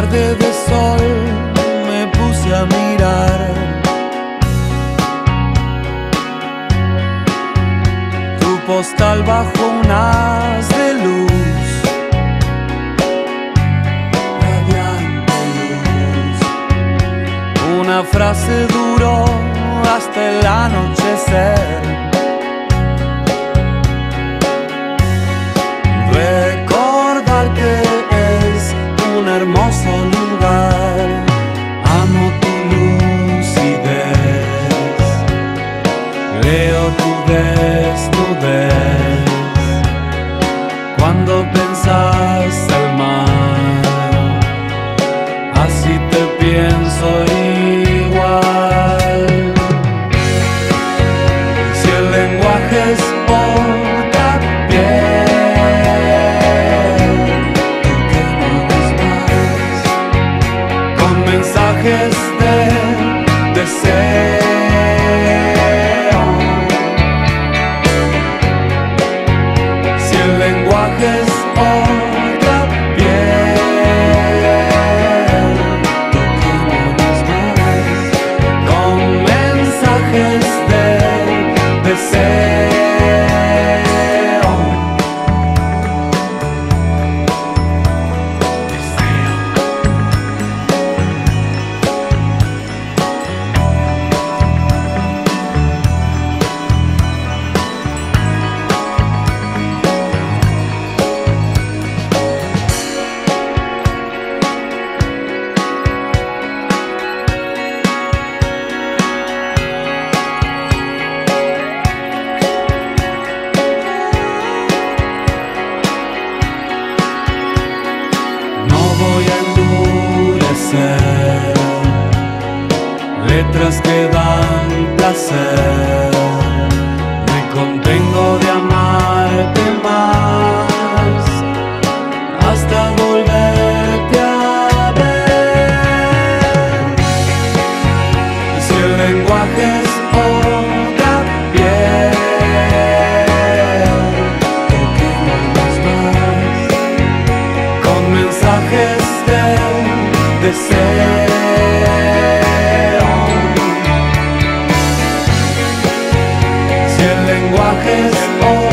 tarde de sol me puse a mirar. Tu postal bajo un haz de luz. Radiante luz. Una frase duró hasta el anochecer. tangled Me contengo de amarte más hasta volverte a ver. Si el lenguaje es is all.